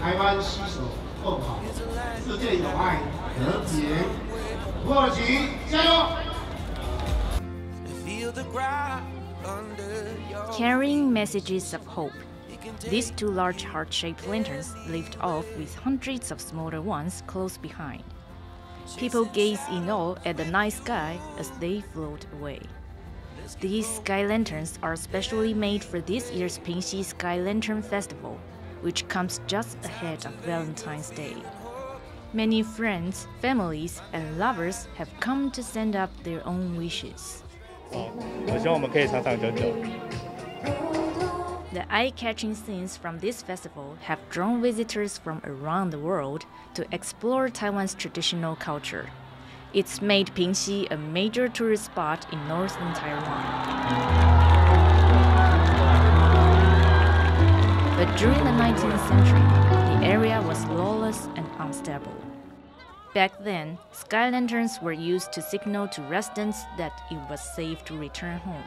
台湾携手共好，世界友爱和平。土耳其加油！ Carrying messages of hope, these two large heart-shaped lanterns lift off with hundreds of smaller ones close behind. People gaze in awe at the night sky as they float away. These sky lanterns are specially made for this year's Pingxi Sky Lantern Festival, which comes just ahead of Valentine's Day. Many friends, families, and lovers have come to send up their own wishes. The eye catching scenes from this festival have drawn visitors from around the world to explore Taiwan's traditional culture. It's made Pingxi a major tourist spot in northern Taiwan. During the 19th century, the area was lawless and unstable. Back then, sky lanterns were used to signal to residents that it was safe to return home.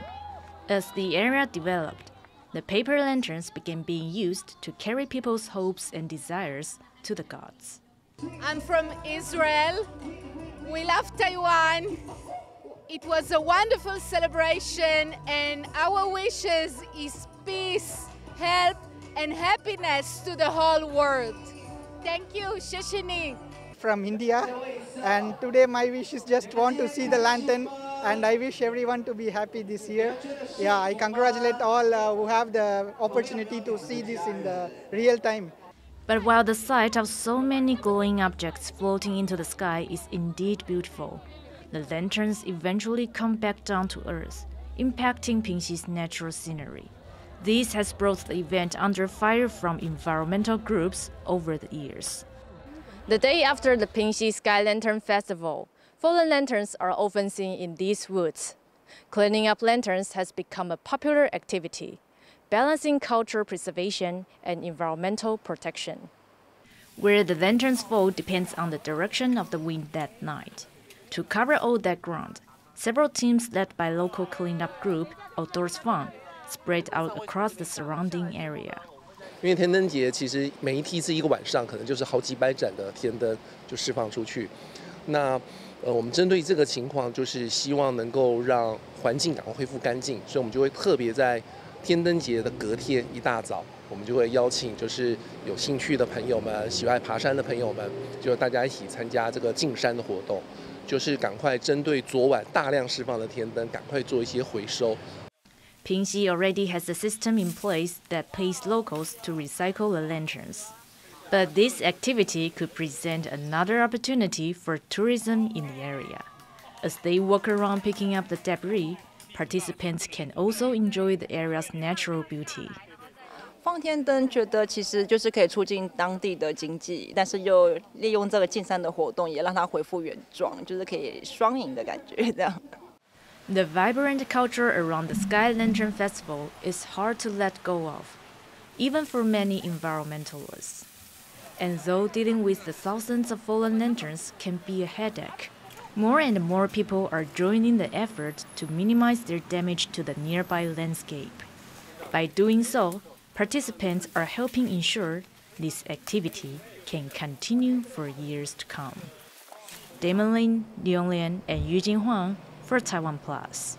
As the area developed, the paper lanterns began being used to carry people's hopes and desires to the gods. I'm from Israel. We love Taiwan. It was a wonderful celebration, and our wishes is peace, health, and happiness to the whole world. Thank you, Shishini. from India and today my wish is just want to see the lantern and I wish everyone to be happy this year. Yeah, I congratulate all uh, who have the opportunity to see this in the real time. But while the sight of so many glowing objects floating into the sky is indeed beautiful, the lanterns eventually come back down to earth, impacting Pingxi's natural scenery. This has brought the event under fire from environmental groups over the years. The day after the Pingxi Sky Lantern Festival, fallen lanterns are often seen in these woods. Cleaning up lanterns has become a popular activity, balancing cultural preservation and environmental protection. Where the lanterns fall depends on the direction of the wind that night. To cover all that ground, several teams led by local cleanup group Outdoors Fun spread out across the surrounding area. 因为天灯节其实每一梯次一个晚上，可能就是好几百盏的天灯就释放出去。那呃，我们针对这个情况，就是希望能够让环境赶快恢复干净，所以我们就会特别在天灯节的隔天一大早，我们就会邀请就是有兴趣的朋友们、喜爱爬山的朋友们，就大家一起参加这个进山的活动，就是赶快针对昨晚大量释放的天灯，赶快做一些回收。Pingxi already has a system in place that pays locals to recycle the lanterns. But this activity could present another opportunity for tourism in the area. As they walk around picking up the debris, participants can also enjoy the area's natural beauty. 放天灯觉得其实就是可以促进当地的经济，但是又利用这个进山的活动，也让它恢复原状，就是可以双赢的感觉这样。 The vibrant culture around the Sky Lantern Festival is hard to let go of, even for many environmentalists. And though dealing with the thousands of fallen lanterns can be a headache, more and more people are joining the effort to minimize their damage to the nearby landscape. By doing so, participants are helping ensure this activity can continue for years to come. Damon Lin, Leon Lien, and Yujing Huang for TaiwanPlus.